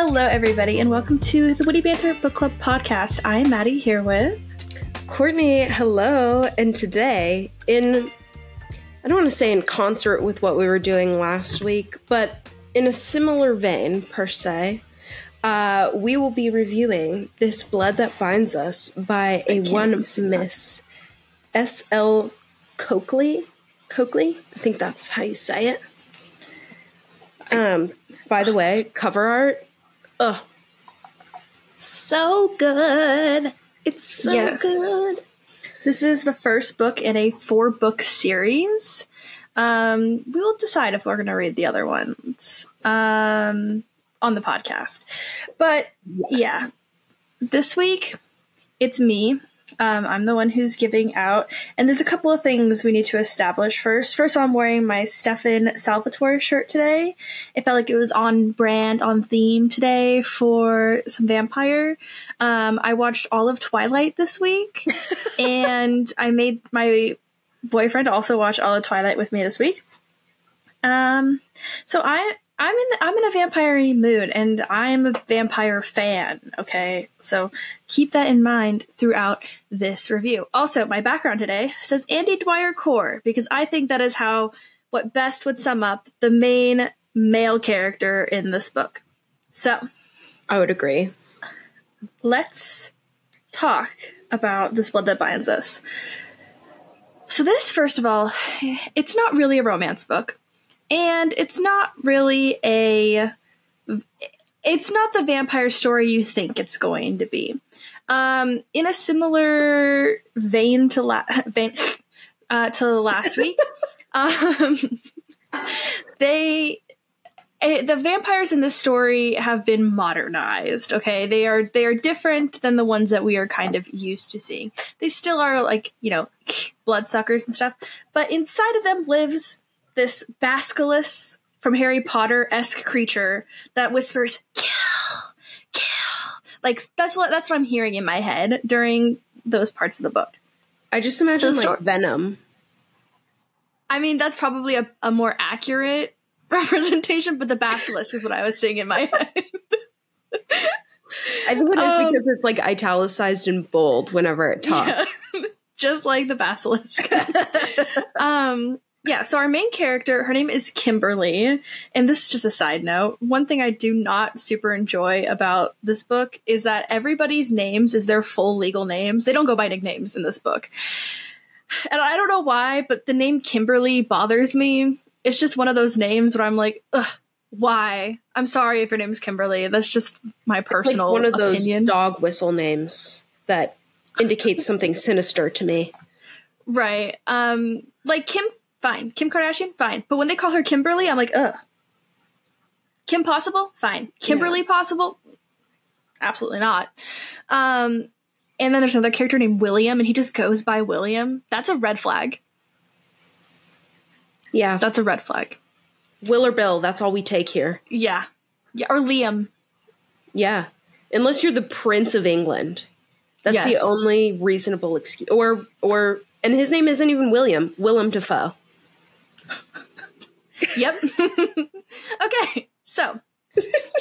Hello, everybody, and welcome to the Witty Banter Book Club podcast. I'm Maddie here with Courtney. Hello, and today, in I don't want to say in concert with what we were doing last week, but in a similar vein per se, uh, we will be reviewing "This Blood That Binds Us" by a one Miss S. L. Cokeley. Cokeley, I think that's how you say it. Um, by the way, cover art, ugh, so good. It's so Yes. good. This is the first book in a four book series. Um, we will decide if we're going to read the other ones um, on the podcast. But yeah, this week it's me. Um, I'm the one who's giving out, and there's a couple of things we need to establish first. First, I'm wearing my Stefan Salvatore shirt today. It felt like it was on brand, on theme today for some vampire. Um, I watched all of Twilight this week, and I made my boyfriend also watch all of Twilight with me this week. Um, so I I'm in I'm in a vampire mood, and I am a vampire fan. Okay, so keep that in mind throughout this review. Also, my background today says Andy Dwyer Core because I think that is how what best would sum up the main male character in this book. So I would agree. let's talk about this blood that binds us. So this, first of all, it's not really a romance book, and it's not really a. It's not the vampire story you think it's going to be. Um, in a similar vein to la- vein uh, to last week, um, they eh, the vampires in this story have been modernized okay they are they are different than the ones that we are kind of used to seeing they still are like you know bloodsuckers and stuff but inside of them lives this basilisk from harry potter-esque creature that whispers kill kill like that's what that's what i'm hearing in my head during those parts of the book I just imagine So like Venom. i mean that's probably a, a more accurate representation but the basilisk is what i was seeing in my head I think it is Um, because it's like italicized and bold whenever it talks. Yeah. just like the basilisk. um, yeah, so our main character, her name is Kimberly, and this is just a side note. One thing I do not super enjoy about this book is that everybody's names is their full legal names. They don't go by nicknames in this book. And I don't know why, but the name Kimberly bothers me. It's just one of those names where I'm like, ugh, why? I'm sorry if your name's Kimberly. That's just my like personal one of those opinion. dog whistle names that indicates something sinister to me. Right. Um, like Kim, fine. Kim Kardashian, fine. But when they call her Kimberly, I'm like, ugh. Kim Possible, fine. Kimberly Possible, absolutely not. Um, and then there's another character named William, and he just goes by William. That's a red flag. Yeah, That's a red flag. Will or Bill, that's all we take here. Yeah. Yeah. Or Liam. Yeah, unless you're the Prince of England, that's the only reasonable excuse. Or or and his name isn't even William. Willem Dafoe. Yep. okay, so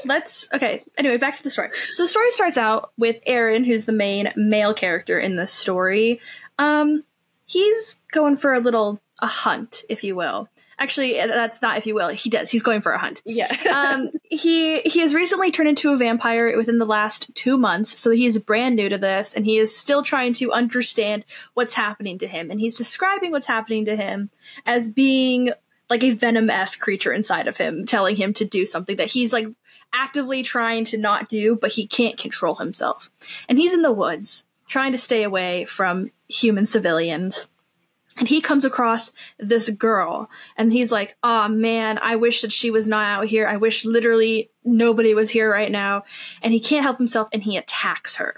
let's. Okay, anyway, back to the story. So the story starts out with Aaron, who's the main male character in this story. Um, he's going for a little a hunt, if you will. Actually, that's not if you will. He does. He's going for a hunt. Yeah. um, he he has recently turned into a vampire within the last two months, so he is brand new to this, and he is still trying to understand what's happening to him. And he's describing what's happening to him as being like a venom esque creature inside of him, telling him to do something that he's like actively trying to not do, but he can't control himself. And he's in the woods trying to stay away from human civilians. And he comes across this girl and he's like oh man i wish that she was not out here. I wish literally nobody was here right now. And he can't help himself and he attacks her.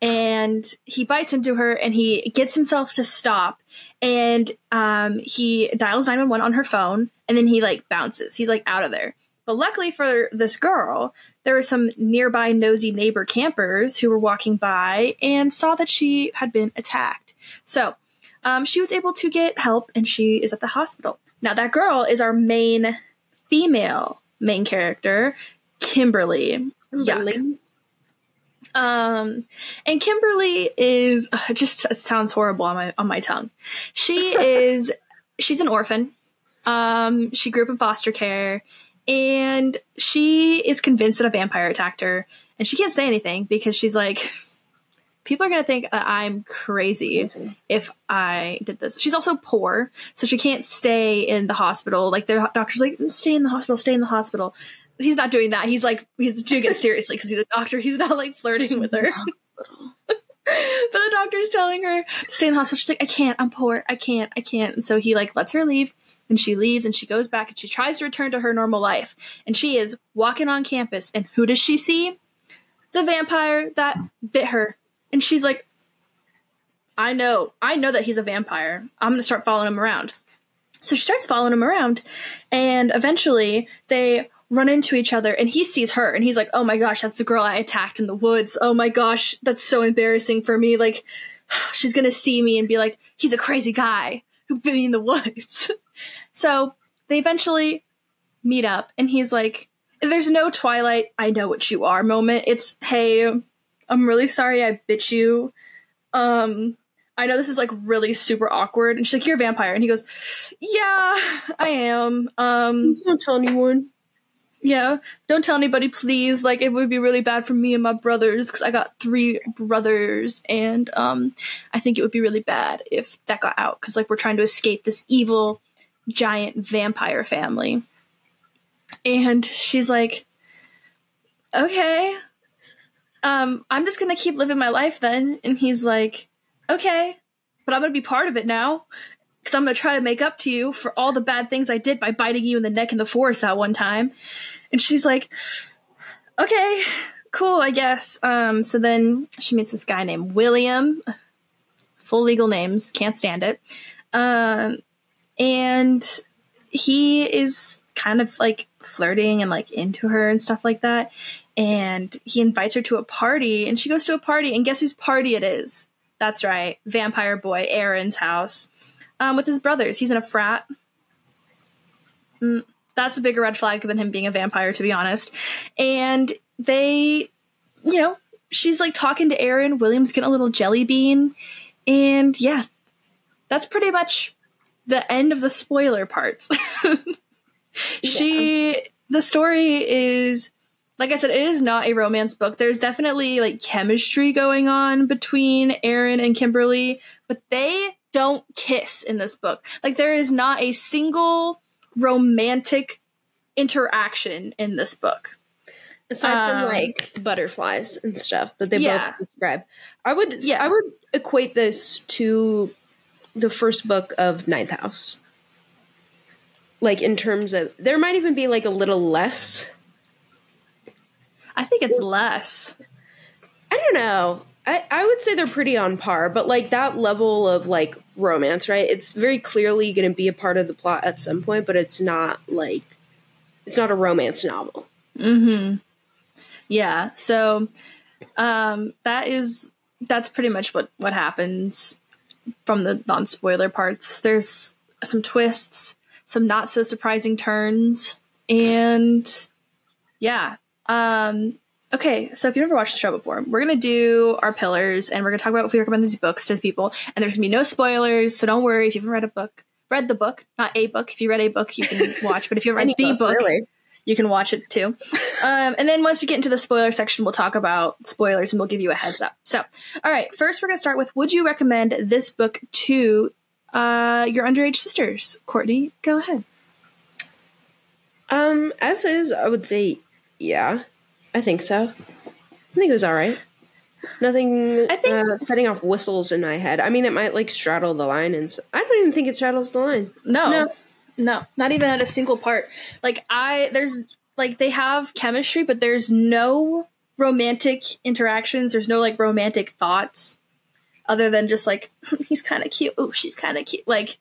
And he bites into her and he gets himself to stop and um, he dials 911 on her phone and then he like bounces he's like out of there but luckily for this girl there were some nearby nosy neighbor campers who were walking by and saw that she had been attacked so um, she was able to get help and she is at the hospital. Now, that girl is our main female main character, Kimberly. Yuck. Um, and Kimberly is uh, just it sounds horrible on my on my tongue. She is she's an orphan. Um, she grew up in foster care, and she is convinced that a vampire attacked her, and she can't say anything because she's like, people are gonna think that I'm crazy if I did this. She's also poor, so she can't stay in the hospital. Like their doctor's like, stay in the hospital, stay in the hospital. He's not doing that. He's like, he's doing it seriously because he's a doctor. He's not like flirting with her. but the doctor's telling her to stay in the hospital. She's like, I can't. I'm poor. I can't. I can't. And so he like lets her leave, and she leaves, and she goes back, and she tries to return to her normal life. And she is walking on campus, and who does she see? The vampire that bit her. And she's like, I know, I know that he's a vampire. I'm gonna start following him around. So she starts following him around, and eventually they run into each other and he sees her and he's like, Oh my gosh, that's the girl I attacked in the woods. Oh my gosh, that's so embarrassing for me. Like, she's gonna see me and be like, He's a crazy guy who bit me in the woods. so they eventually meet up and he's like, There's no Twilight, I know what you are moment. It's, Hey, I'm really sorry I bit you. Um, I know this is like really super awkward. And she's like, You're a vampire. And he goes, Yeah, I am. Um, don't tell anyone. Yeah, don't tell anybody, please. Like, it would be really bad for me and my brothers because I got three brothers, and um, I think it would be really bad if that got out because like we're trying to escape this evil giant vampire family. And she's like, okay, um, I'm just gonna keep living my life then. And he's like, okay, but I'm gonna be part of it now because I'm gonna try to make up to you for all the bad things I did by biting you in the neck in the forest that one time. And she's like, okay, cool, I guess. Um, so then she meets this guy named William. Full legal names, can't stand it. Um, and he is kind of like flirting and like into her and stuff like that. And he invites her to a party, and she goes to a party, and guess whose party it is? That's right, vampire boy Aaron's house um, with his brothers. He's in a frat. Mm, that's a bigger red flag than him being a vampire, to be honest. And they, you know, she's like talking to Aaron. William's getting a little jelly bean. And yeah, that's pretty much the end of the spoiler parts. she, the story is, like I said, it is not a romance book. There's definitely like chemistry going on between Aaron and Kimberly, but they don't kiss in this book. Like there is not a single romantic interaction in this book. Aside from Um, like butterflies and stuff that they Yeah. both describe. I would Yeah. I would equate this to the first book of Ninth House. Like in terms of there might even be like a little less. I think it's less. I don't know. I, I would say they're pretty on par, but like that level of like romance, right? It's very clearly going to be a part of the plot at some point, but it's not like it's not a romance novel. Mm-hmm. Yeah. So um that is that's pretty much what what happens from the non-spoiler parts. There's some twists, some not so surprising turns, and yeah. Um okay, so if you've never watched the show before, we're gonna do our pillars and we're gonna talk about if we recommend these books to people, and there's gonna be no spoilers, so don't worry if you haven't read a book. Read the book, not a book. If you read a book, you can watch. But if you read the book, really. you can watch it too. Um, and then once we get into the spoiler section, we'll talk about spoilers and we'll give you a heads up. So, all right, first we're going to start with Would you recommend this book to uh, your underage sisters? Courtney, go ahead. Um, as is, I would say, yeah, I think so. I think it was all right. Nothing. I think- uh, setting off whistles in my head. I mean, it might like straddle the line, and I don't even think it straddles the line. No, No. no, not even at a single part. Like, I, there's, like, they have chemistry, but there's no romantic interactions. There's no, like, romantic thoughts other than just, like, he's kind of cute. Oh, she's kind of cute. Like,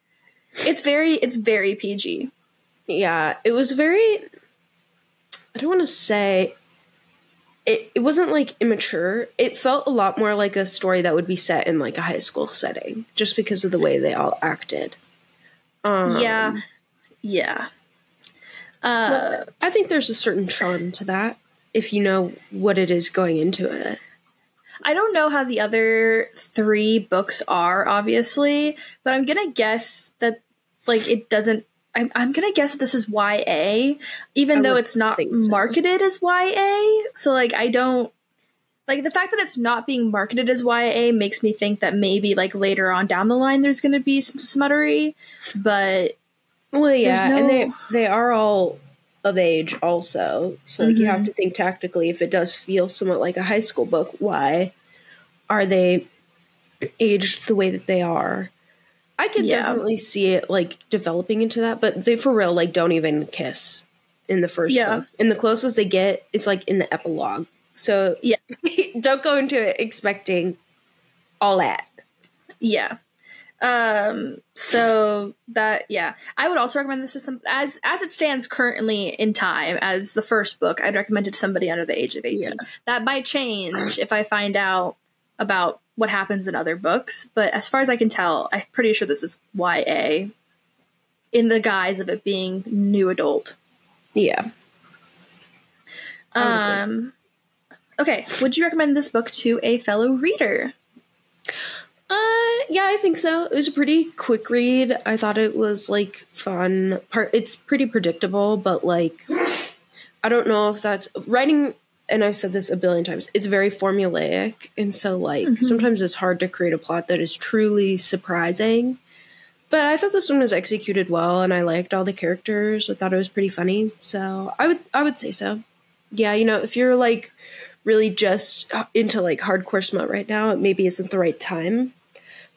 it's very, it's very PG. Yeah, it was very. I don't want to say. It, it wasn't like immature. It felt a lot more like a story that would be set in like a high school setting, just because of the way they all acted. Um, yeah. Yeah. Uh, I think there's a certain charm to that. if you know what it is going into it. I don't know how the other three books are, obviously, but I'm gonna guess that like it doesn't. I'm, I'm gonna guess that this is YA, even I though it's not so. marketed as YA. So like I don't like the fact that it's not being marketed as YA makes me think that maybe like later on down the line there's gonna be some smuttery, but Well, yeah, There's and they they are all of age also. So like you mm-hmm. have to think tactically if it does feel somewhat like a high school book, why are they aged the way that they are? I could Yeah. definitely see it like developing into that, but they for real like don't even kiss in the first Yeah. book. And the closest they get, it's like in the epilogue. So Yeah. don't go into it expecting all that. Yeah. Um so that yeah. I would also recommend this to some as as it stands currently in time as the first book, I'd recommend it to somebody under the age of 18. Yeah. That might change if I find out about what happens in other books, but as far as I can tell, I'm pretty sure this is YA in the guise of it being new adult. Yeah. I would agree. Um Okay, would you recommend this book to a fellow reader? Uh, yeah, I think so. It was a pretty quick read. I thought it was like fun. Part it's pretty predictable, but like I don't know if that's writing and I've said this a billion times. It's very formulaic, and so like Mhm. sometimes it's hard to create a plot that is truly surprising. But I thought this one was executed well, and I liked all the characters. I thought it was pretty funny, so I would I would say so. Yeah, you know, if you're like really just into like hardcore smut right now, it maybe isn't the right time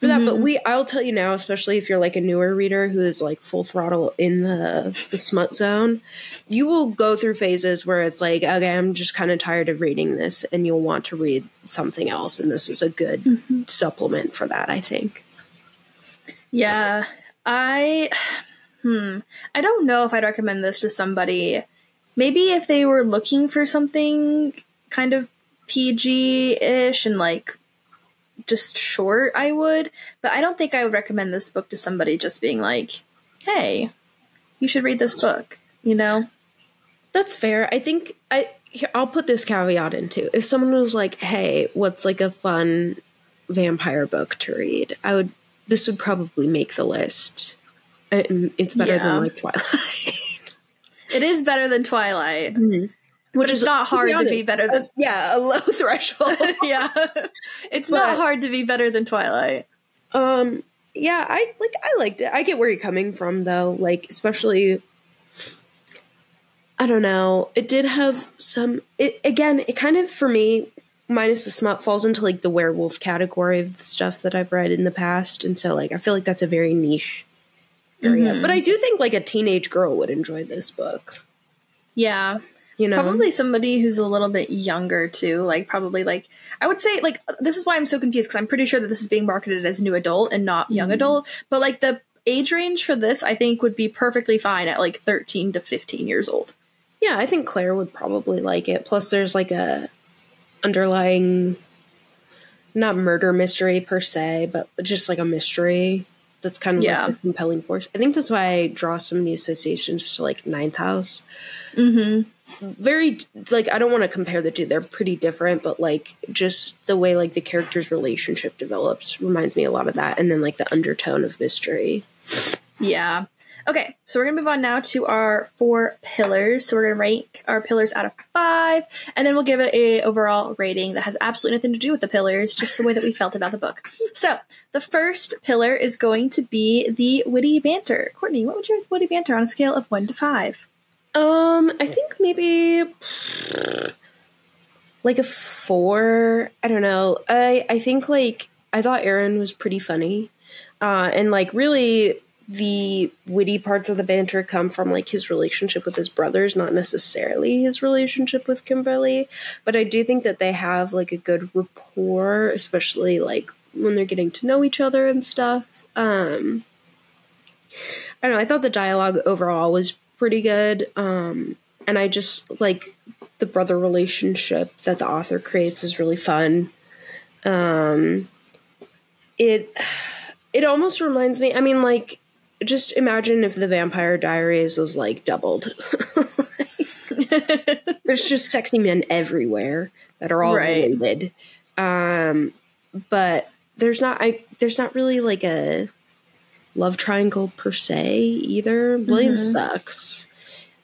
for that. But Mhm. we, I'll tell you now, especially if you're like a newer reader who is like full throttle in the the smut zone, you will go through phases where it's like, okay, I'm just kind of tired of reading this, and you'll want to read something else, and this is a good Mm-hmm. supplement for that. I think. Yeah, I hmm, I don't know if I'd recommend this to somebody. Maybe if they were looking for something kind of PG-ish and like just short, I would. But I don't think I would recommend this book to somebody just being like, "Hey, you should read this book." You know? That's fair. I think I here, I'll put this caveat into. If someone was like, "Hey, what's like a fun vampire book to read?" I would this would probably make the list. Uh, and It's better Yeah. than like Twilight. It is better than Twilight, mm-hmm. Which is not hard to be honest, better than a- yeah, a low threshold. yeah. It's But- not hard to be better than Twilight. Um, yeah, I like I liked it. I get where you're coming from though, like especially I don't know. It did have some it again, it kind of for me minus the smut falls into like the werewolf category of the stuff that I've read in the past and so like I feel like that's a very niche area. Mhm. But I do think like a teenage girl would enjoy this book. Yeah. You know. Probably somebody who's a little bit younger too. Like probably like I would say like this is why I'm so confused because I'm pretty sure that this is being marketed as new adult and not young Mhm. adult. But like the age range for this I think would be perfectly fine at like 13 to 15 years old. Yeah, I think Claire would probably like it. Plus, there's like a underlying, not murder mystery per se, but just like a mystery that's kind of Yeah. like a compelling force. I think that's why I draw some of the associations to like Ninth House. Mm-hmm. Very like I don't want to compare the two; they're pretty different, but like just the way like the characters' relationship develops reminds me a lot of that, and then like the undertone of mystery. Yeah. Okay, so we're gonna move on now to our four pillars. So we're gonna rank our pillars out of five, and then we'll give it a overall rating that has absolutely nothing to do with the pillars, just the way that we felt about the book. So the first pillar is going to be the witty banter. Courtney, what would your witty banter on a scale of one to five? Um, I think maybe like a four. I don't know. I I think like I thought Aaron was pretty funny, uh, and like really the witty parts of the banter come from like his relationship with his brothers, not necessarily his relationship with Kimberly. But I do think that they have like a good rapport, especially like when they're getting to know each other and stuff. Um, I don't know. I thought the dialogue overall was pretty good. Um, and I just like the brother relationship that the author creates is really fun. Um, it it almost reminds me. I mean, like just imagine if the Vampire Diaries was like doubled. There's just sexy men everywhere that are all Right. related. Um, but there's not I there's not really like a love triangle per se either. William Mhm. sucks.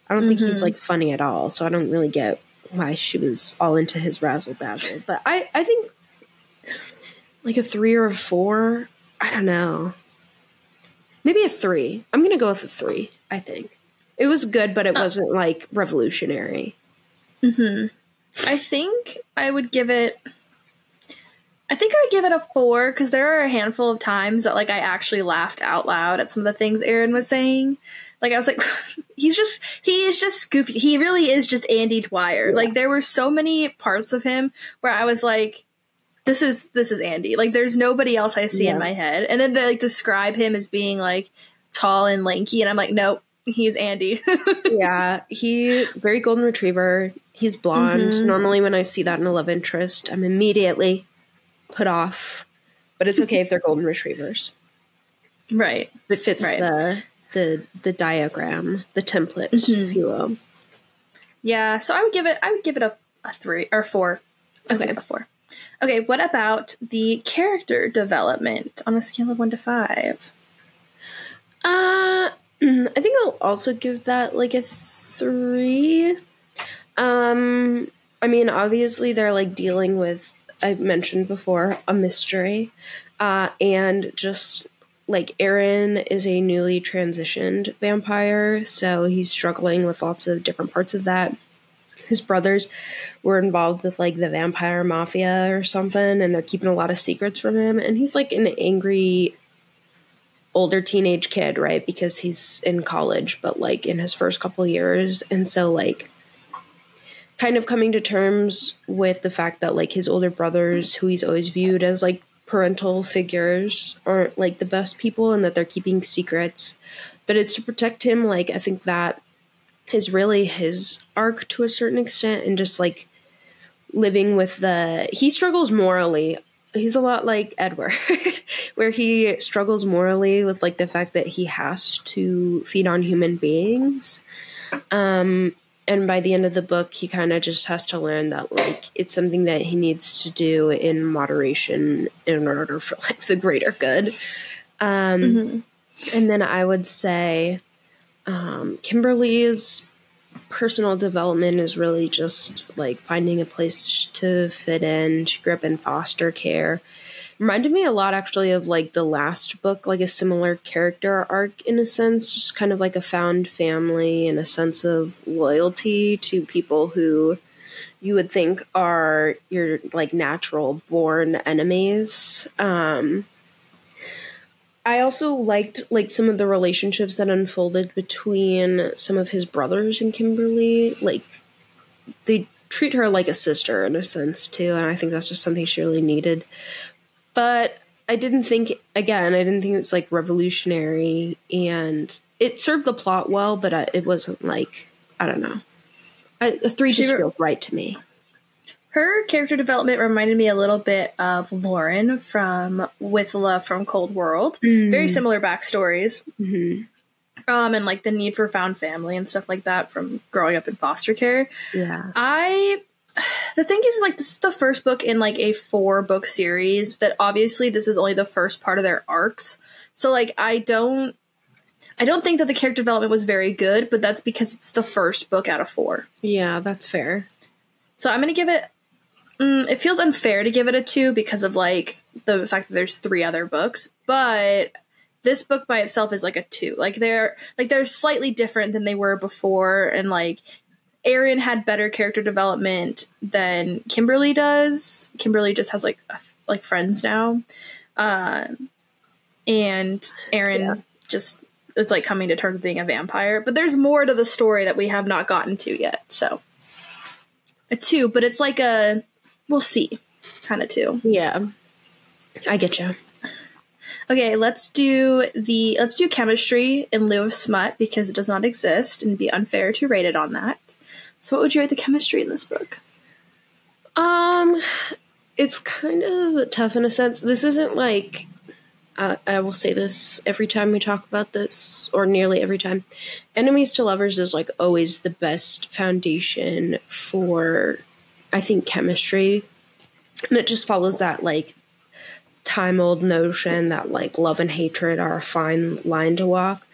I don't think he's Mhm. like funny at all, so I don't really get why she was all into his razzle dazzle. But I I think like a three or a four. I don't know. Maybe a three. I'm gonna go with a three. I think it was good, but it wasn't like revolutionary. hmm I think I would give it. I think I would give it a four because there are a handful of times that like I actually laughed out loud at some of the things Aaron was saying. Like I was like, he's just he is just goofy. He really is just Andy Dwyer. Yeah. Like there were so many parts of him where I was like, this is this is Andy. Like there's nobody else I see Yeah. in my head. And then they like describe him as being like tall and lanky, and I'm like, nope, he's Andy. yeah, he very golden retriever. He's blonde. Mhm. Normally, when I see that in a love interest, I'm immediately put off. But it's okay if they're golden retrievers. right. It fits Right. the the the diagram, the template, Mhm. if you will. Yeah, so I would give it I would give it a, a three or four. Okay. a four. Okay, what about the character development on a scale of one to five? Uh, I think I'll also give that like a three. Um, I mean, obviously they're like dealing with I mentioned before a mystery, uh, and just like Aaron is a newly transitioned vampire, so he's struggling with lots of different parts of that. His brothers were involved with like the vampire mafia or something, and they're keeping a lot of secrets from him. And he's like an angry older teenage kid, right? Because he's in college, but like in his first couple years. And so, like, kind of coming to terms with the fact that, like, his older brothers, who he's always viewed as like parental figures, aren't like the best people and that they're keeping secrets. But it's to protect him. Like, I think that is really his arc to a certain extent and just like living with the. He struggles morally he's a lot like Edward, where he struggles morally with like the fact that he has to feed on human beings. Um, and by the end of the book, he kind of just has to learn that like it's something that he needs to do in moderation in order for like the greater good. Um, Mhm. and then I would say um, Kimberly's personal development is really just like finding a place to fit in. She grew up in foster care. Reminded me a lot actually of like the last book, like a similar character arc in a sense, just kind of like a found family and a sense of loyalty to people who you would think are your like natural born enemies. Um I also liked like some of the relationships that unfolded between some of his brothers and Kimberly. Like they treat her like a sister in a sense too, and I think that's just something she really needed. But I didn't think again, I didn't think it was like revolutionary and it served the plot well, but I, it wasn't like I don't know. I, a three She just re- feels right to me. Her character development reminded me a little bit of Lauren from With Love from Cold World. Very similar backstories. hmm Um, and like the need for found family and stuff like that from growing up in foster care. Yeah. I the thing is like this is the first book in like a four book series that obviously this is only the first part of their arcs. So like I don't I don't think that the character development was very good, but that's because it's the first book out of four. Yeah, that's fair. So I'm gonna give it. Mm, it feels unfair to give it a two because of like the fact that there's three other books, but this book by itself is like a two. Like they're like they're slightly different than they were before, and like Aaron had better character development than Kimberly does. Kimberly just has like like friends now, um, and Aaron Yeah. just it's like coming to terms with being a vampire. But there's more to the story that we have not gotten to yet. So a two, but it's like a we'll see kind of two. Yeah. I get you. Okay, let's do the let's do chemistry in lieu of smut because it does not exist and be unfair to rate it on that. So what would you rate the chemistry in this book? Um, it's kind of tough in a sense. This isn't like uh, I will say this every time we talk about this, or nearly every time. Enemies to lovers is like always the best foundation for, I think, chemistry. And it just follows that like time old notion that like love and hatred are a fine line to walk.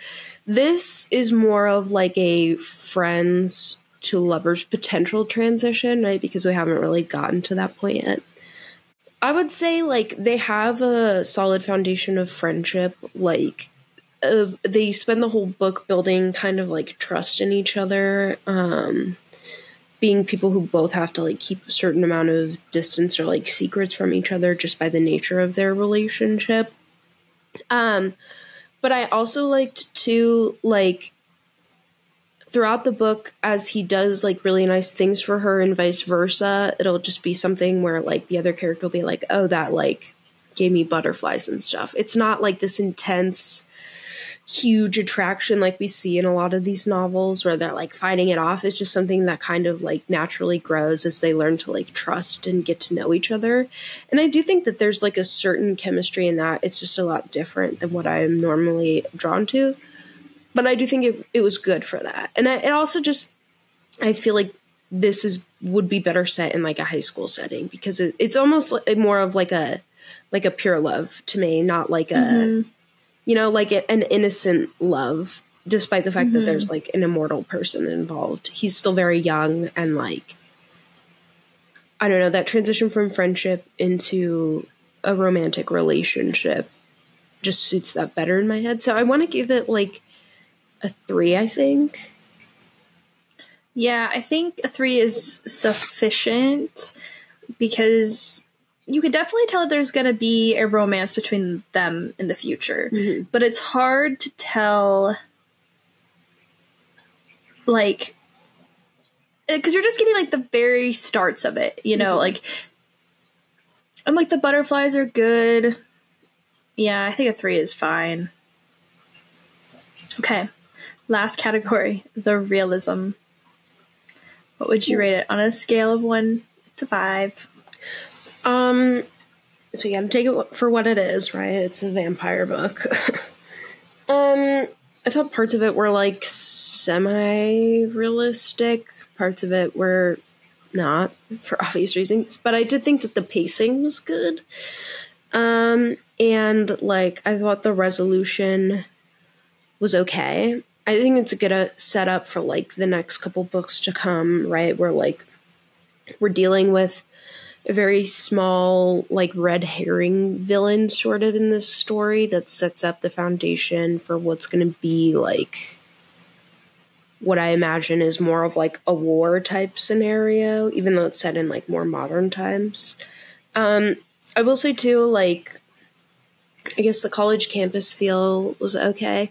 This is more of like a friends to lovers potential transition, right? Because we haven't really gotten to that point yet. I would say like they have a solid foundation of friendship. Like of they spend the whole book building kind of like trust in each other. Um, being people who both have to like keep a certain amount of distance or like secrets from each other just by the nature of their relationship. Um, but I also liked to like throughout the book as he does like really nice things for her and vice versa it'll just be something where like the other character will be like oh that like gave me butterflies and stuff. It's not like this intense huge attraction like we see in a lot of these novels where they're like fighting it off. It's just something that kind of like naturally grows as they learn to like trust and get to know each other. And i do think that there's like a certain chemistry in that. It's just a lot different than what i'm normally drawn to but i do think it, it was good for that and I, it also just i feel like this is would be better set in like a high school setting because it, it's almost like more of like a like a pure love to me not like a mm-hmm you know, like an innocent love, despite the fact mm-hmm. that there's like an immortal person involved. He's still very young and like, I don't know, that transition from friendship into a romantic relationship just suits that better in my head. So I want to give it like a three, I think. Yeah, I think a three is sufficient because you can definitely tell that there's going to be a romance between them in the future, mm-hmm. but it's hard to tell, like, because you're just getting like the very starts of it, you know, mm-hmm. like, I'm like the butterflies are good. Yeah, I think a three is fine. Okay, last category the realism. What would you rate it on a scale of one to five? Um, so you gotta take it for what it is, right? It's a vampire book. um, I thought parts of it were like semi-realistic. Parts of it were not, for obvious reasons. But I did think that the pacing was good. Um, and like I thought the resolution was okay. I think it's a good uh, setup for like the next couple books to come, right? Where like we're dealing with a very small, like red herring villain sort of in this story that sets up the foundation for what's going to be like what I imagine is more of like a war type scenario, even though it's set in like more modern times. Um, I will say too, like, I guess the college campus feel was okay.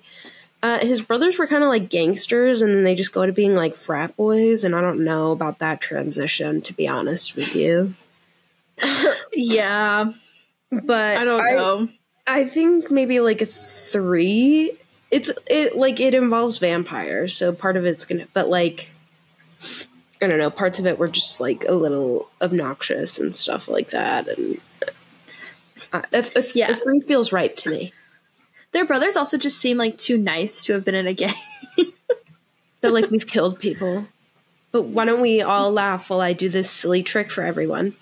Uh, his brothers were kind of like gangsters, and then they just go to being like frat boys, and I don't know about that transition, to be honest with you yeah, but I don't know. I, I think maybe like a three. It's it like it involves vampires, so part of it's gonna. But like, I don't know. Parts of it were just like a little obnoxious and stuff like that, and uh, if, if, yeah. a three feels right to me. Their brothers also just seem like too nice to have been in a gang. They're like, we've killed people. But why don't we all laugh while I do this silly trick for everyone?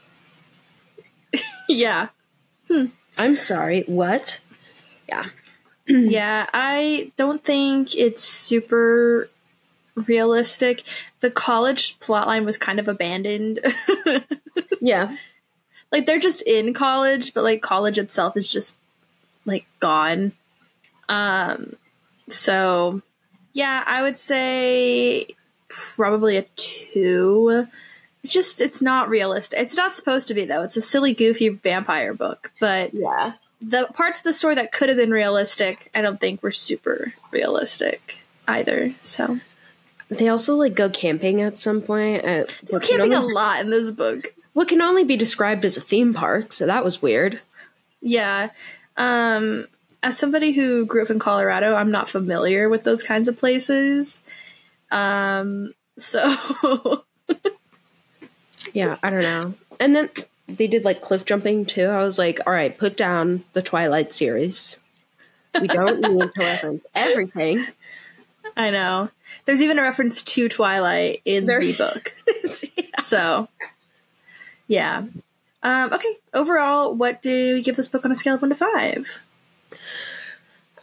yeah. Hmm. I'm sorry. What? Yeah. yeah, I don't think it's super realistic. The college plotline was kind of abandoned. yeah. Like they're just in college, but like college itself is just like gone. Um so yeah, I would say probably a 2 it's just it's not realistic. It's not supposed to be though. It's a silly, goofy vampire book. But yeah, the parts of the story that could have been realistic, I don't think were super realistic either. So they also like go camping at some point. They're camping only, a lot in this book. What can only be described as a theme park. So that was weird. Yeah. Um, as somebody who grew up in Colorado, I'm not familiar with those kinds of places. Um, so yeah, I don't know. And then they did like cliff jumping too. I was like, all right, put down the Twilight series. We don't need to reference everything. I know. There's even a reference to Twilight in There the book. yeah. So, yeah. Um, okay. Overall, what do you give this book on a scale of one to five?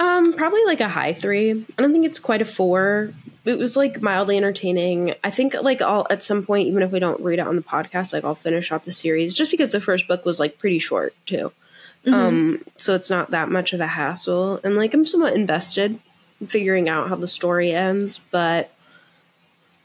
Um, probably like a high three. I don't think it's quite a four. It was like mildly entertaining. I think like I'll at some point, even if we don't read it on the podcast, like I'll finish off the series just because the first book was like pretty short too. Um, so it's not that much of a hassle, and like I'm somewhat invested in figuring out how the story ends. But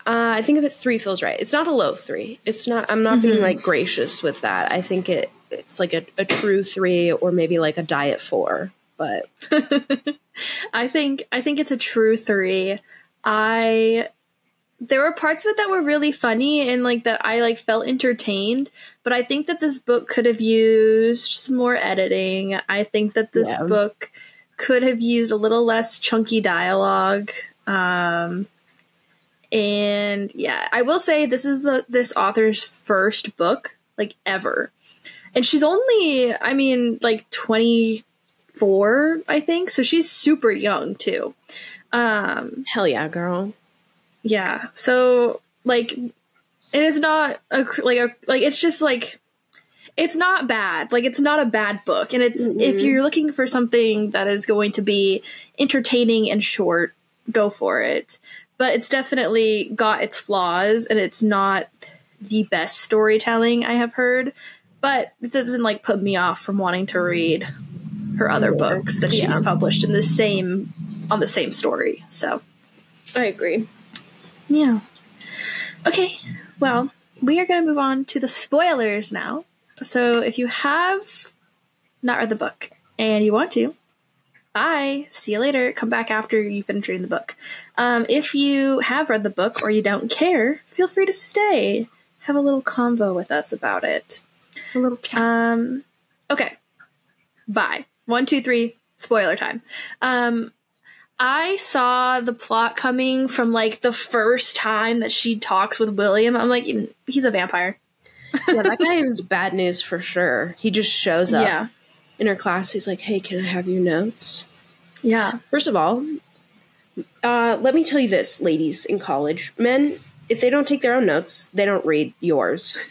uh, I think if it's three feels right. It's not a low three. It's not. I'm not being like gracious with that. I think it it's like a, a true three or maybe like a diet four. But I think I think it's a true three. I there were parts of it that were really funny and like that I like felt entertained, but I think that this book could have used some more editing. I think that this Yeah. book could have used a little less chunky dialogue. Um and yeah, I will say this is the this author's first book like ever. And she's only I mean like 24, I think. So she's super young too. Um hell yeah, girl. yeah. So like it is not a like a like it's just like it's not bad. Like it's not a bad book. And it's if Mhm. you're looking for something that is going to be entertaining and short, go for it. But it's definitely got its flaws and it's not the best storytelling I have heard. But it doesn't like put me off from wanting to read her other books that she's Yeah. published in the same on the same story. So I agree. yeah. Okay. Well, we are going to move on to the spoilers now. So if you have not read the book and you want to, bye. See you later. Come back after you finish reading the book. Um, if you have read the book or you don't care, feel free to stay. Have a little convo with us about it. A little chat. Um, okay. Bye. One, two, three. Spoiler time. Um, I saw the plot coming from like the first time that she talks with William. I'm like, he's a vampire. yeah, that guy is bad news for sure. He just shows up Yeah. in her class. He's like, "Hey, can I have your notes?" Yeah. First of all, uh, let me tell you this, ladies in college, men, if they don't take their own notes, they don't read yours.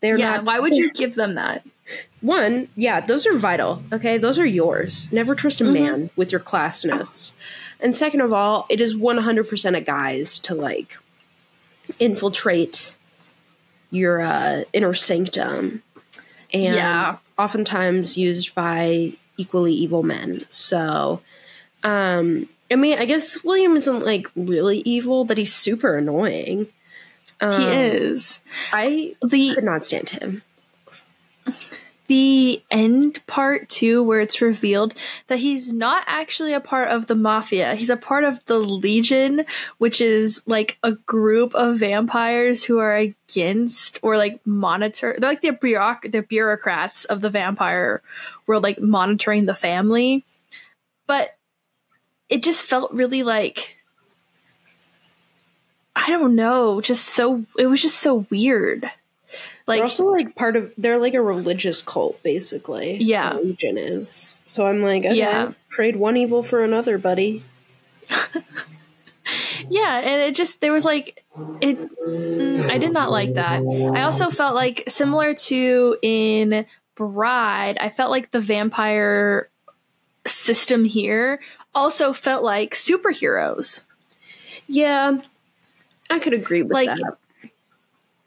They're Yeah. not. Why would you give them that? One, yeah, those are vital. Okay, those are yours. Never trust a man with your class notes. And second of all, it is one hundred percent a guys to like infiltrate your uh, inner sanctum, and Yeah. oftentimes used by equally evil men. So, um, I mean, I guess William isn't like really evil, but he's super annoying. Um, he is. I The could not stand him. The end part too where it's revealed that he's not actually a part of the mafia. He's a part of the legion which is like a group of vampires who are against or like monitor they're like the bureauc- the bureaucrats of the vampire world like monitoring the family. But it just felt really like i don't know just so it was just so weird like they're also like part of they're like a religious cult basically Yeah. the legion is so i'm like okay, Yeah. trade one evil for another buddy Yeah, and it just there was like it. mm, I did not like that. I also felt like similar to in Bride. I felt like the vampire system here also felt like superheroes. yeah i could agree with Like, that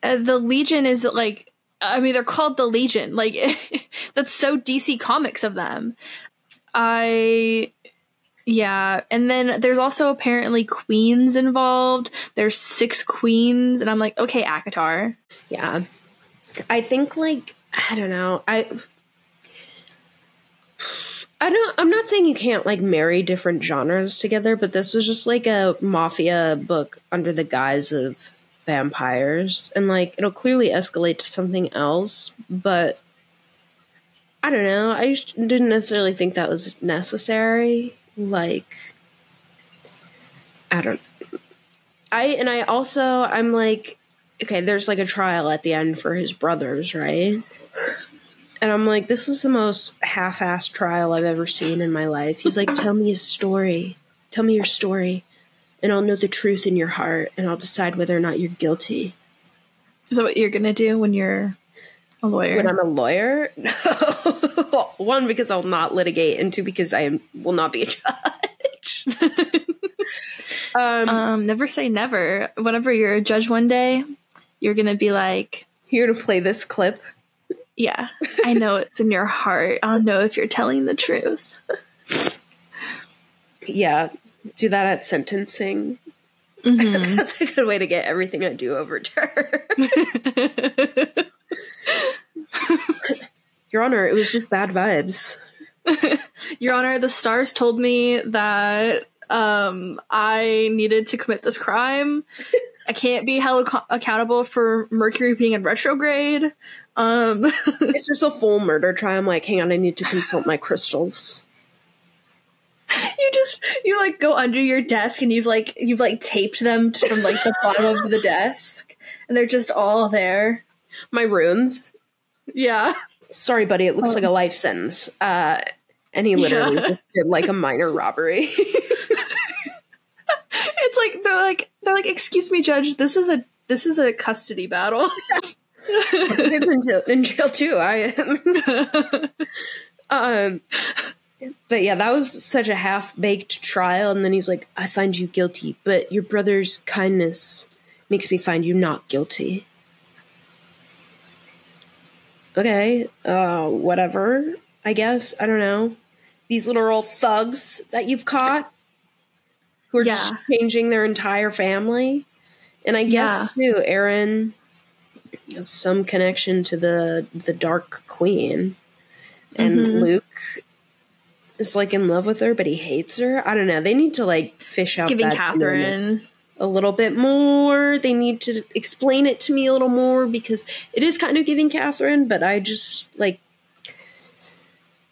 Uh, the Legion is like. I mean, they're called the Legion. Like that's so DC Comics of them. I yeah, and then there's also apparently queens involved. There's six queens, and I'm like, okay, ACOTAR. yeah i think like i don't know i I don't I'm not saying you can't like marry different genres together, but this was just like a mafia book under the guise of vampires and like it'll clearly escalate to something else, but I don't know. I didn't necessarily think that was necessary. Like I don't I and I also I'm like okay, there's like a trial at the end for his brothers, right? And I'm like, this is the most half assed trial I've ever seen in my life. He's like, tell me a story. Tell me your story. And I'll know the truth in your heart and I'll decide whether or not you're guilty. Is that what you're gonna do when you're a lawyer? When I'm a lawyer? No. One, because I'll not litigate, and two, because I am, will not be a judge. um, um, never say never. Whenever you're a judge one day, you're gonna be like, here to play this clip. Yeah, I know it's in your heart. I'll know if you're telling the truth. yeah, do that at sentencing. Mhm. That's a good way to get everything I do overturned. Your Honor, it was just bad vibes. Your Honor, the stars told me that um, I needed to commit this crime. I can't be held ac- accountable for Mercury being in retrograde. Um, It's just a full murder trial. I'm like, hang on, I need to consult my crystals. you just you like go under your desk and you've like you've like taped them from like the bottom of the desk, and they're just all there. My runes. Yeah, Sorry, buddy, it looks like a life sentence. Uh, and he literally Yeah. just did like a minor robbery. it's like they're like they're like, excuse me, judge, this is a this is a custody battle. In jail, in jail too. I am um, but yeah, that was such a half baked trial. And then he's like, "I find you guilty, but your brother's kindness makes me find you not guilty." Okay, uh, whatever. I guess I don't know. These literal thugs that you've caught, who are just changing their entire family, and I guess Yeah. too, Aaron has some connection to the the Dark Queen, and Mhm. Luke is like in love with her, but he hates her. I don't know. They need to like fish out Giving that Catherine. a little bit more. They need to explain it to me a little more because it is kind of giving Catherine, but I just like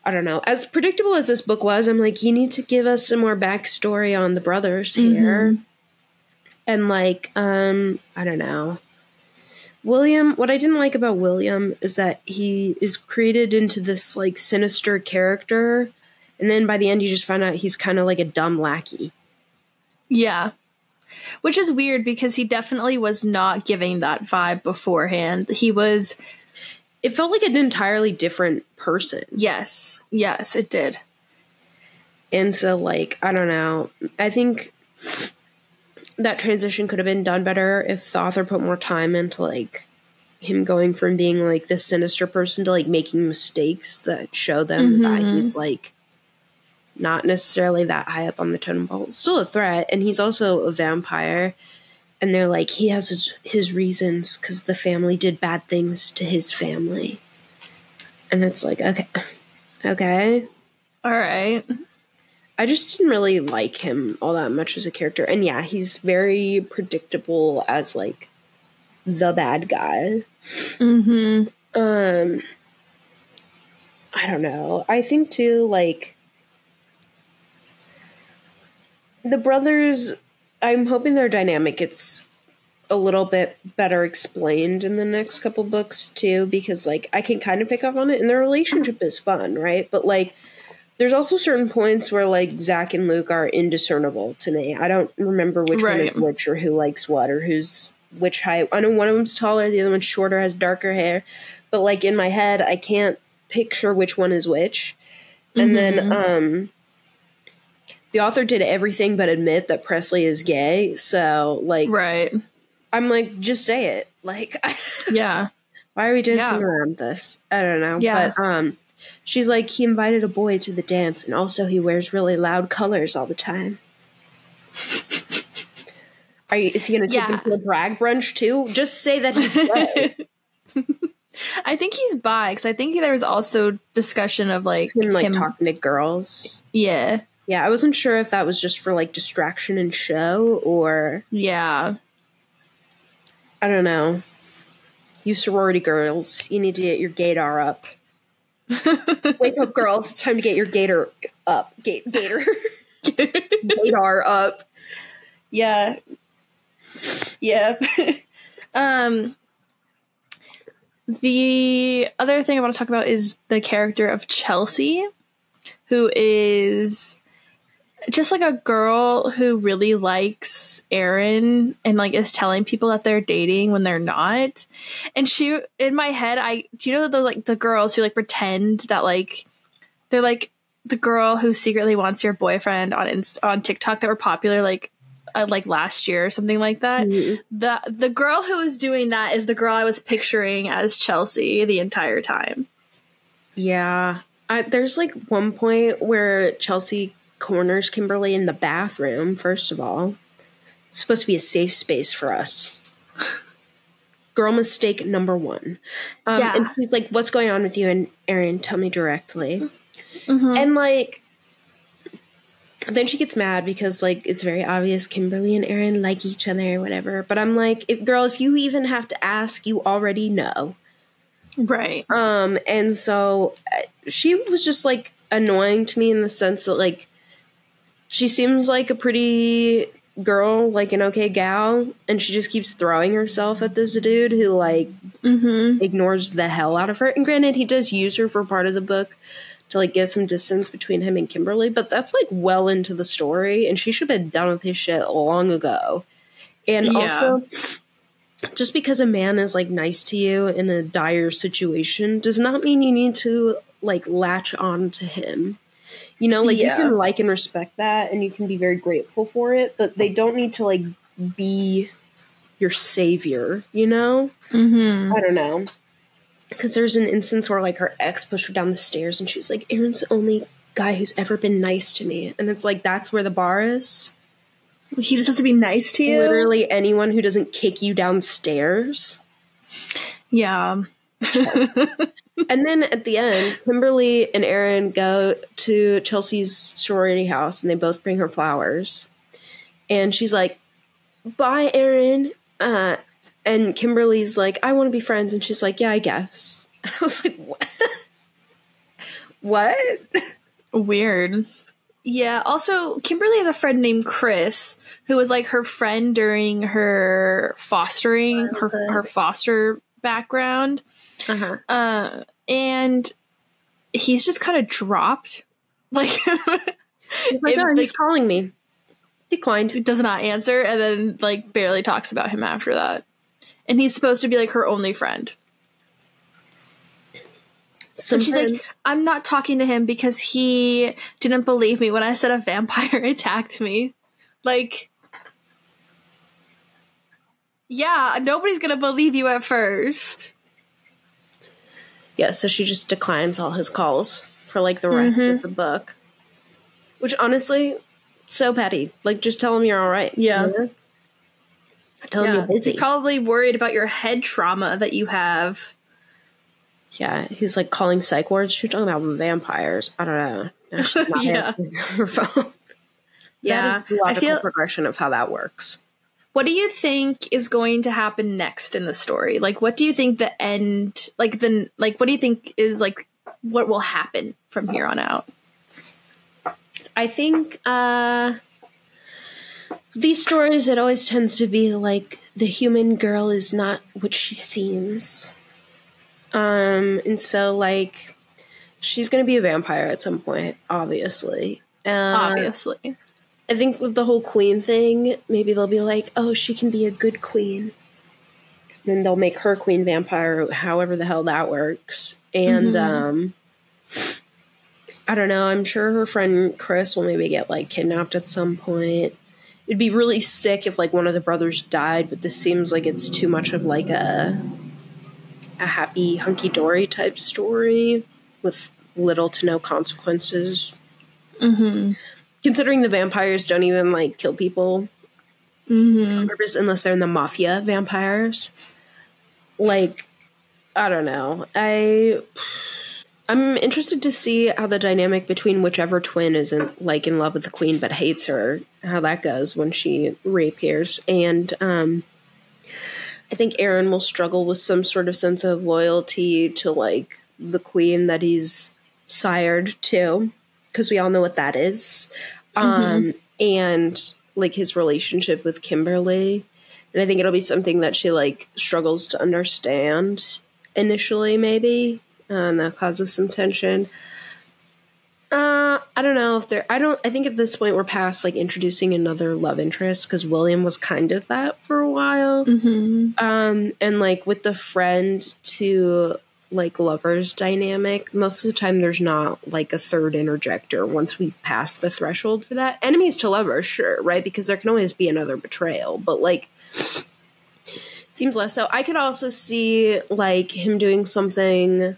I don't know. As predictable as this book was, I'm like, you need to give us some more backstory on the brothers here. And like, um, I don't know. William, what I didn't like about William is that he is created into this like sinister character, and then by the end you just find out he's kind of like a dumb lackey. Yeah. Which is weird because he definitely was not giving that vibe beforehand. He was, It felt like an entirely different person. yes, yes, it did. And so, like, I don't know. I think that transition could have been done better if the author put more time into, like, him going from being, like, this sinister person to, like, making mistakes that show them that Mhm. he's, like, not necessarily that high up on the totem pole. Still a threat. And he's also a vampire. And they're like, he has his, his reasons because the family did bad things to his family. And it's like, okay. Okay. All right. I just didn't really like him all that much as a character. And yeah, he's very predictable as like the bad guy. Mm-hmm. Um I don't know. I think too like the brothers I'm hoping their dynamic gets a little bit better explained in the next couple books too because like I can kind of pick up on it and their relationship is fun, right? But like there's also certain points where like Zach and Luke are indiscernible to me. I don't remember which one Right. is which or who likes what or who's which height. I know one of them's taller, the other one's shorter, has darker hair. But like in my head, I can't picture which one is which. And then um the author did everything but admit that Presley is gay. So like Right. I'm like, just say it. Like Yeah. why are we dancing Yeah. around this? I don't know. Yeah. But um she's like, he invited a boy to the dance and also he wears really loud colors all the time. Are you, is he gonna take Yeah. them to a drag brunch too? Just say that he's gay. I think he's bi because I think there was also discussion of like him like him. talking to girls. Yeah. Yeah, I wasn't sure if that was just for like distraction and show or Yeah. I don't know. You sorority girls, you need to get your gator up. Wake up, girls! It's time to get your gator up. Ga- gator, gator up. Yeah. Yeah. um the other thing I want to talk about is the character of Chelsea, who is just like a girl who really likes Aaron and like is telling people that they're dating when they're not. And she in my head, I do you know the like the girls who like pretend that like they're like the girl who secretly wants your boyfriend on Inst- on TikTok that were popular like uh, like last year or something like that. Mhm. The the girl who was doing that is the girl I was picturing as Chelsea the entire time. Yeah. I, there's like one point where Chelsea corners Kimberly in the bathroom, first of all. It's supposed to be a safe space for us. Girl mistake number one. Um, Yeah. And he's like, What's going on with you and Aaron? Tell me directly. Mhm. And like, then she gets mad because like it's very obvious Kimberly and Aaron like each other or whatever. But I'm like, if, girl, if you even have to ask, you already know. Right. Um, and so uh, she was just like annoying to me in the sense that like she seems like a pretty girl, like an okay gal, and she just keeps throwing herself at this dude who like Mm-hmm. ignores the hell out of her. And granted, he does use her for part of the book to like get some distance between him and Kimberly, but that's like well into the story, and she should have been done with his shit long ago. And Yeah. also, just because a man is like nice to you in a dire situation does not mean you need to like latch on to him. You know, like Yeah. you can like and respect that, and you can be very grateful for it, but they don't need to like be your savior. You know. Mm-hmm. I don't know. Because there's an instance where like her ex pushed her down the stairs and she's like, Aaron's the only guy who's ever been nice to me. And it's like, that's where the bar is. He just has to be nice to you. Literally anyone who doesn't kick you downstairs. Yeah. And then at the end, Kimberly and Aaron go to Chelsea's sorority house and they both bring her flowers. And she's like, Bye, Aaron. Uh, and Kimberly's like, I want to be friends. And she's like, Yeah, I guess. And I was like, What? what? Weird. Yeah. Also, Kimberly has a friend named Chris who was like her friend during her fostering, her her foster background. Uh huh. Uh, and he's just kind of dropped. Like, Oh my It- god, like- he's calling me. Declined. does not answer, and then like barely talks about him after that. And he's supposed to be like her only friend. So she's like, I'm not talking to him because he didn't believe me when I said a vampire attacked me. Like, yeah, nobody's gonna believe you at first. Yeah, so she just declines all his calls for like the rest Mhm. of the book. Which honestly, so petty. Like, just tell him you're all right. Yeah. you know? Tell him you're busy. He's probably worried about your head trauma that you have. yeah, he's like calling psych wards. She's talking about vampires. I don't know. No, she's not Yeah. her phone. Yeah, that is the I feel. progression of how that works. What do you think is going to happen next in the story? Like, what do you think the end? Like, the like, what do you think is like what will happen from here on out? I think uh these stories it always tends to be like the human girl is not what she seems. Um and so like she's going to be a vampire at some point obviously. Uh, Obviously, I think with the whole queen thing, maybe they'll be like, "Oh, she can be a good queen." Then they'll make her queen vampire, however the hell that works. And Mhm. um I don't know, I'm sure her friend Chris will maybe get like kidnapped at some point. It'd be really sick if like one of the brothers died, but this seems like it's too much of like a a happy hunky dory type story with little to no consequences mm-hmm. Considering the vampires don't even like kill people Mm-hmm. on purpose unless they're in the mafia vampires like i don't know i i'm interested to see how the dynamic between whichever twin isn't like in love with the queen but hates her how that goes when she reappears and um i think aaron will struggle with some sort of sense of loyalty to like the queen that he's sired to because we all know what that is. Um and like his relationship with kimberly and i think it'll be something that she like struggles to understand initially, maybe, uh, and that causes some tension. Uh, I don't know if they're. I don't. I think at this point we're past like introducing another love interest because William was kind of that for a while. Mm-hmm. Um, and like with the friend to like lovers dynamic, most of the time there's not like a third interjector once we've passed the threshold for that. Enemies to lovers, sure, right? Because there can always be another betrayal, but like seems less so. I could also see like him doing something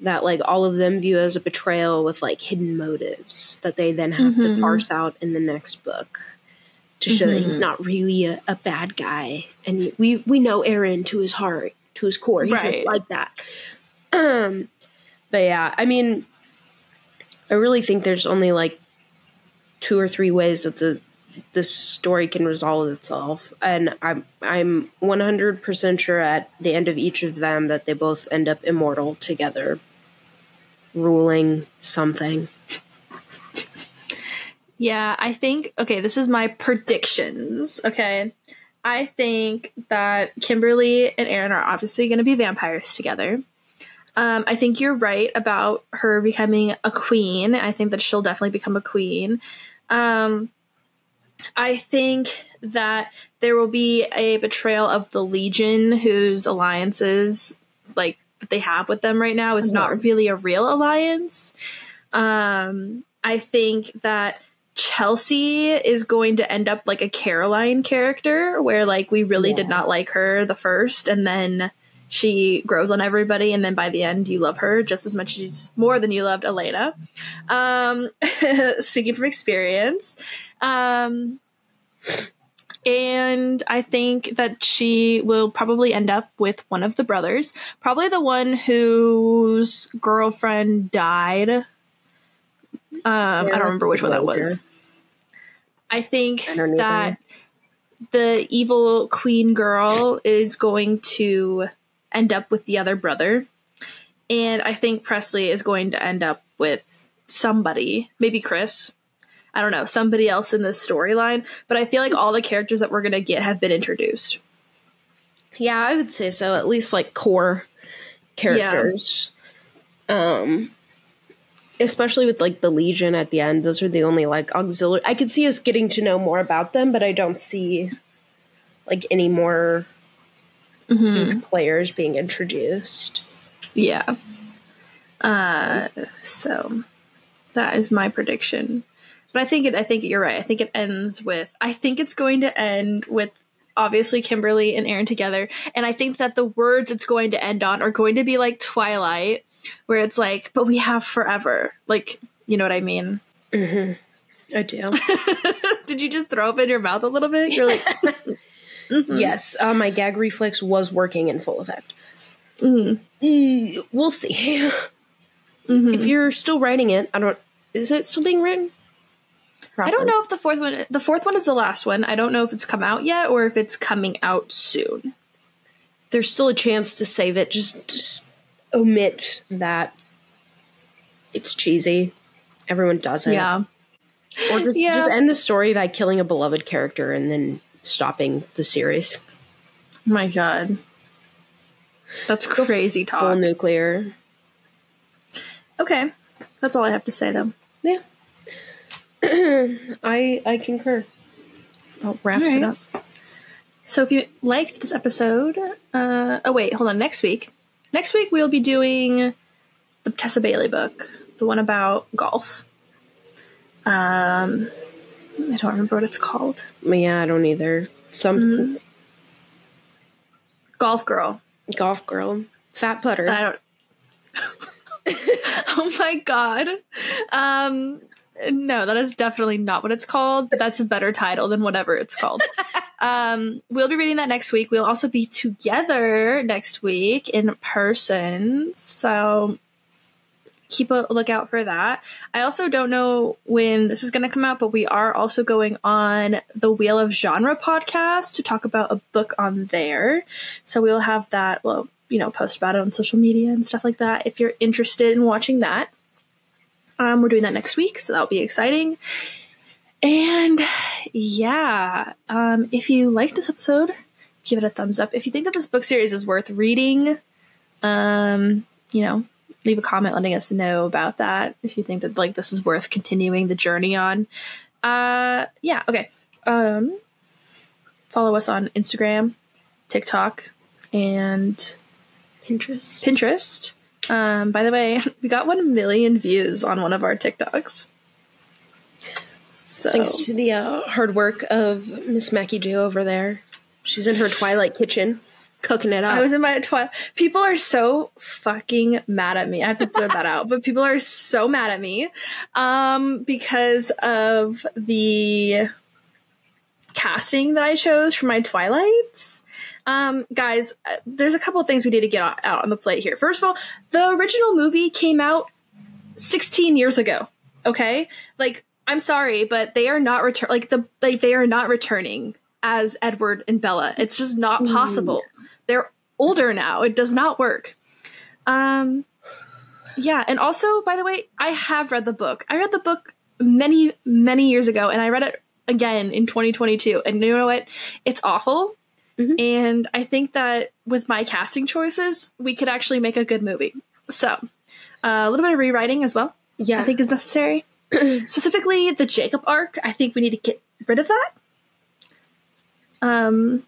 that like all of them view as a betrayal with like hidden motives that they then have Mhm. to farce out in the next book to show that he's not really a, a bad guy and we we know Aaron to his heart to his core he's Right. like that um but yeah I mean I really think there's only like two or three ways that the this story can resolve itself and i'm i'm 100% sure at the end of each of them that they both end up immortal together ruling something Yeah, I think okay, this is my predictions. Okay. I think that Kimberly and Aaron are obviously going to be vampires together. Um, I think you're right about her becoming a queen. I think that she'll definitely become a queen. Um, I think that there will be a betrayal of the Legion, whose alliances, like that they have with them right now, is not really a real alliance. Um, I think that Chelsea is going to end up like a Caroline character, where like we really did not like her the first, and then she grows on everybody, and then by the end you love her just as much as more than you loved Elena. Um, speaking from experience, um, and I think that she will probably end up with one of the brothers, probably the one whose girlfriend died. Um, I don't remember which one that was. I think I don't that the evil queen girl is going to end up with the other brother. And I think Presley is going to end up with somebody, maybe Chris. I don't know, somebody else in this storyline. But I feel like all the characters that we're going to get have been introduced. Yeah, I would say so. At least like core characters. Um especially with like the Legion at the end. Those are the only like auxiliary I could see us getting to know more about them, but I don't see like any more huge players being introduced. Yeah. Uh, so that is my prediction. But I think it. I think you're right. I think it ends with. I think it's going to end with obviously Kimberly and Aaron together, and I think that the words it's going to end on are going to be like Twilight, where it's like, "But we have forever." Like, you know what I mean? I do. Did you just throw up in your mouth a little bit? You're like, Yes, uh, my gag reflex was working in full effect. mm, Eh, We'll see. mhm. If you're still writing it, I don't. Is it still being written? I don't know if the fourth one. The fourth one is the last one. I don't know if it's come out yet or if it's coming out soon. There's still a chance to save it. Just, just omit that. It's cheesy. Everyone does it. Yeah. Or just, Yeah. just end the story by killing a beloved character and then stopping the series. My God. That's crazy Full talk. nuclear. Okay. That's all I have to say, though. Yeah. I I concur. That wraps it up. So if you liked this episode, uh, oh wait, hold on. Next week, next week we'll be doing the Tessa Bailey book, the one about golf. Um, I don't remember what it's called. Yeah, I don't either. Some Golf Girl. golf girl, fat putter. I don't. oh my god. Um, no, that is definitely not what it's called. But that's a better title than whatever it's called. um, we'll be reading that next week. We'll also be together next week in person. So keep a lookout for that. I also don't know when this is going to come out, but we are also going on the Wheel of Genre podcast to talk about a book on there. So we'll have that, well, you know, post about it on social media and stuff like that if you're interested in watching that. Um, we're doing that next week, so that'll be exciting. And yeah, um, if you like this episode, give it a thumbs up. If you think that this book series is worth reading, Um, you know, leave a comment letting us know about that if you think that like this is worth continuing the journey on. Uh, yeah, okay. Um, follow us on Instagram, TikTok, and Pinterest. Pinterest. Um, by the way, we got one million views on one of our TikToks. So, Thanks to the uh, hard work of Miss Mackie J over there. She's in her Twilight kitchen, cooking it up. I was in my twilight. People are so fucking mad at me. I have to throw that out, but people are so mad at me um, because of the casting that I chose for my Twilights. Um, guys, uh, there's a couple of things we need to get out on the plate here. First of all, the original movie came out 16 years ago. Okay, like I'm sorry, but they are not return like the like they are not returning as Edward and Bella. It's just not possible. They're older now. It does not work. Um, yeah, and also, by the way, I have read the book. I read the book many, many years ago, and I read it again in 2022. And you know what? It's awful. Mhm. And I think that with my casting choices, we could actually make a good movie. So, uh, a little bit of rewriting as well, yeah, I think is necessary. Specifically, the Jacob arc. I think we need to get rid of that. Um,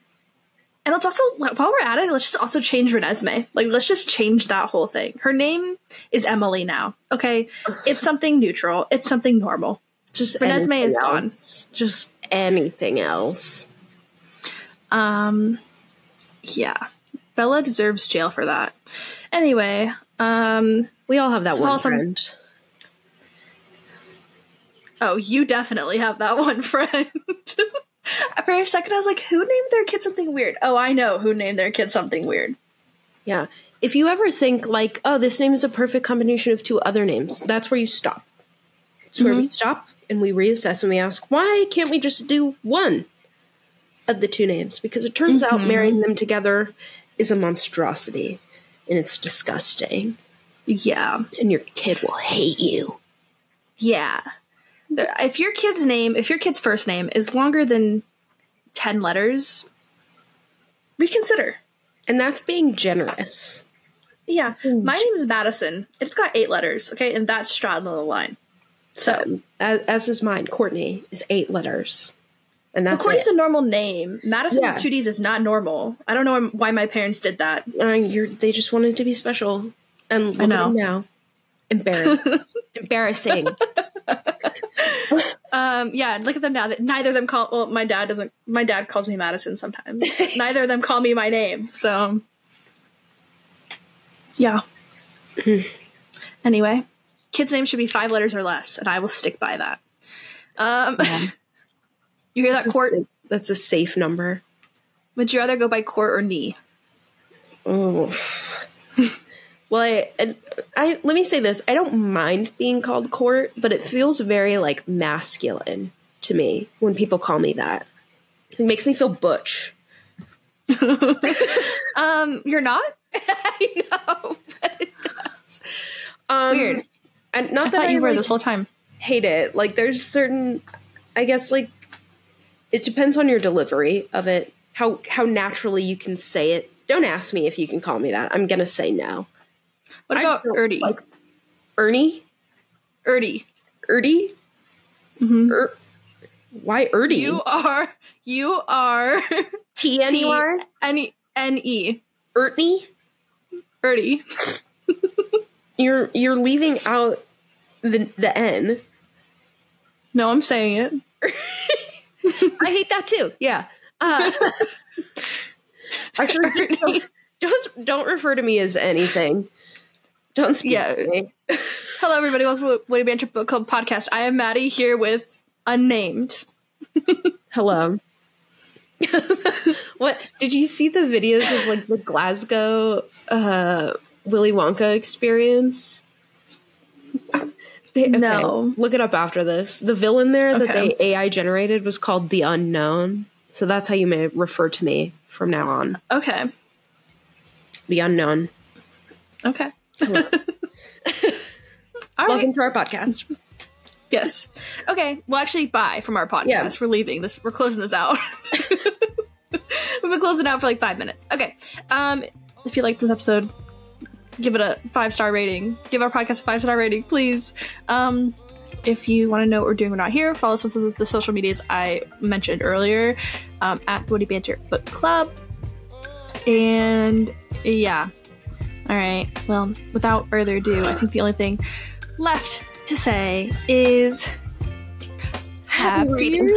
and let's also, while we're at it, let's just also change Renesmee. Like, let's just change that whole thing. Her name is Emily now. Okay, it's something neutral. It's something normal. just Renesmee is anything gone. Just anything else. Um, yeah, Bella deserves jail for that. Anyway, um, We all have that So one friend. Oh, you definitely have that one friend. For a second, I was like, who named their kid something weird? Oh, I know who named their kid something weird. Yeah. If you ever think like, oh, this name is a perfect combination of two other names, that's where you stop. It's where we mm-hmm. stop and we reassess and we ask, why can't we just do one of the two names? Because it turns out mm-hmm. marrying them together is a monstrosity and it's disgusting. Yeah. And your kid will hate you. Yeah. If your kid's name, if your kid's first name is longer than 10 letters, reconsider. And that's being generous. Yeah. My name is Madison. It's got eight letters, okay? And that's straddling the line. So, As, as is mine, Courtney is eight letters. And that's Courtney's it. a normal name. Madison Yeah. with two D's is not normal. I don't know why my parents did that. Uh, they just wanted to be special. And I know. now. Embarrassed. Embarrassing. Um, yeah, look at them now. That neither of them call. Well, my dad doesn't. My dad calls me Madison sometimes. neither of them call me my name. So, yeah. anyway, kid's name should be five letters or less, and I will stick by that. Um, you hear that, Court? That's a safe number. Would you rather go by Court or knee? Oh. Well, I, I, I let me say this: I don't mind being called court, but it feels very like masculine to me when people call me that. It makes me feel butch. Um, you're not. I know, but it does. Um, Weird. And not I that thought I you were like, this whole time. hate it. Like, there's certain, I guess, like it depends on your delivery of it, how how naturally you can say it. Don't ask me if you can call me that. I'm gonna say no. What about just Ernie? like- Ernie, Ernie. Ernie, Mhm. er, why Ernie? You are. You are. T N E R N E N E. Ernie. Ernie. You're you're leaving out the the N. No, I'm saying it. I hate that too. Yeah. Uh, actually, don't, don't don't refer to me as anything. Don't speak Yeah. Hello, everybody. Welcome to Witty Banter Book Club podcast. I am Maddie here with Unnamed. Hello. what did you see the videos of like the Glasgow uh Willy Wonka experience? They, okay, No. Look it up after this. The villain there that Okay. they AI generated was called the unknown. So that's how you may refer to me from now on. Okay. The unknown. Okay. Welcome right. to our podcast. Yes. Okay. Well, actually, bye from our podcast. Yeah. We're leaving this. We're closing this out. We've been closing out for like five minutes. Okay. Um, if you liked this episode, give it a five star rating. Give our podcast a five star rating, please. Um, if you want to know what we're doing, we're not here. Follow us on the social medias I mentioned earlier um, at Witty Banter Book Club. And yeah, all right. Well, without further ado, I think the only thing left to say is happy reading.